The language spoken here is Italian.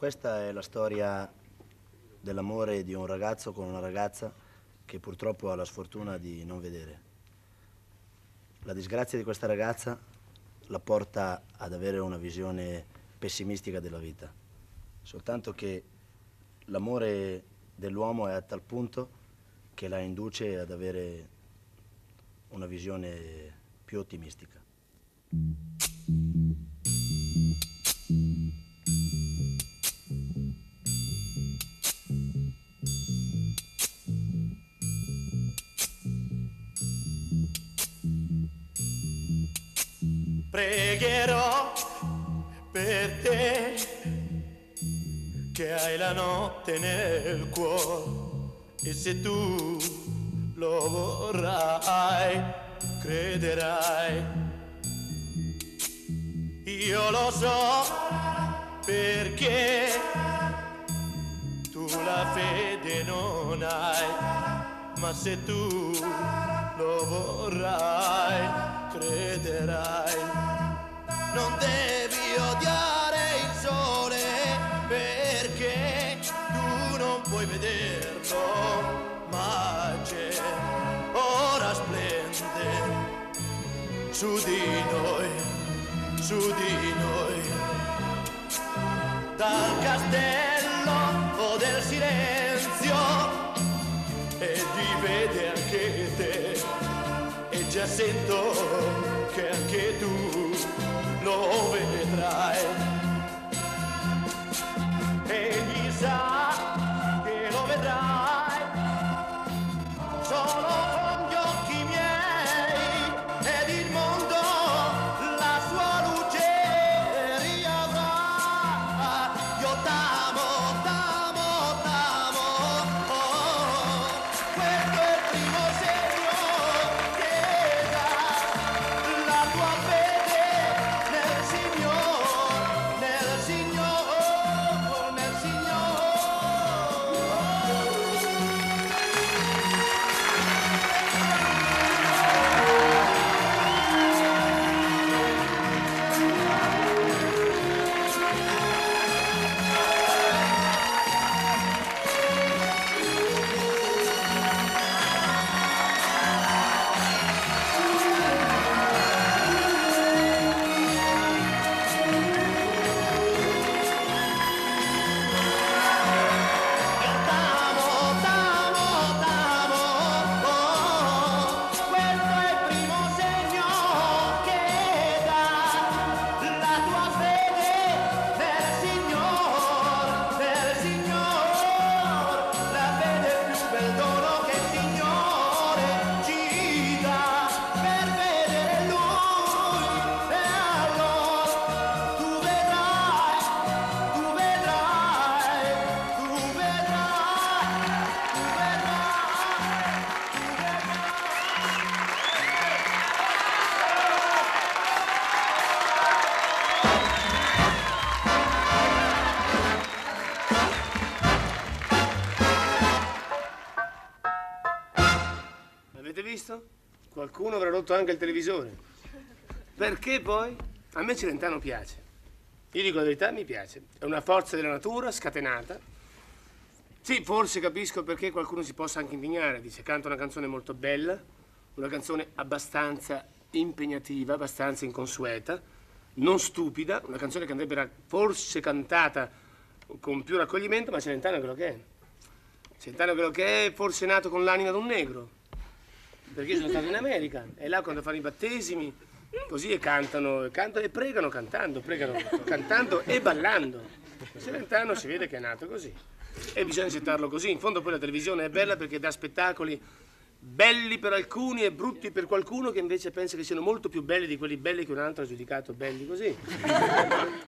Questa è la storia dell'amore di un ragazzo con una ragazza che purtroppo ha la sfortuna di non vedere. La disgrazia di questa ragazza la porta ad avere una visione pessimistica della vita, soltanto che l'amore dell'uomo è a tal punto che la induce ad avere una visione più ottimistica. Pregherò per te che hai la notte nel cuore e se tu lo vorrai, crederai. Io lo so perché tu la fede non hai, ma se tu lo vorrai, Non devi odiare il sole perché tu non puoi vederlo, ma c'è, ora splende su di noi, su di noi, dal castello o del silenzio e ti vede anche te e già sento che anche tu no me trae. Qualcuno avrà rotto anche il televisore. Perché poi? A me Celentano piace. Io dico la verità, mi piace. È una forza della natura scatenata. Sì, forse capisco perché qualcuno si possa anche indignare. Dice, canta una canzone molto bella, una canzone abbastanza impegnativa, abbastanza inconsueta, non stupida, una canzone che andrebbe forse cantata con più raccoglimento, ma Celentano è quello che è. Celentano è quello che è, forse è nato con l'anima di un negro perché sono stato in America e là quando fanno i battesimi così e cantano, e cantano e pregano cantando, pregano cantando e ballando. Celentano si vede che è nato così e bisogna accettarlo così. In fondo poi la televisione è bella perché dà spettacoli belli per alcuni e brutti per qualcuno che invece pensa che siano molto più belli di quelli belli che un altro ha giudicato belli così.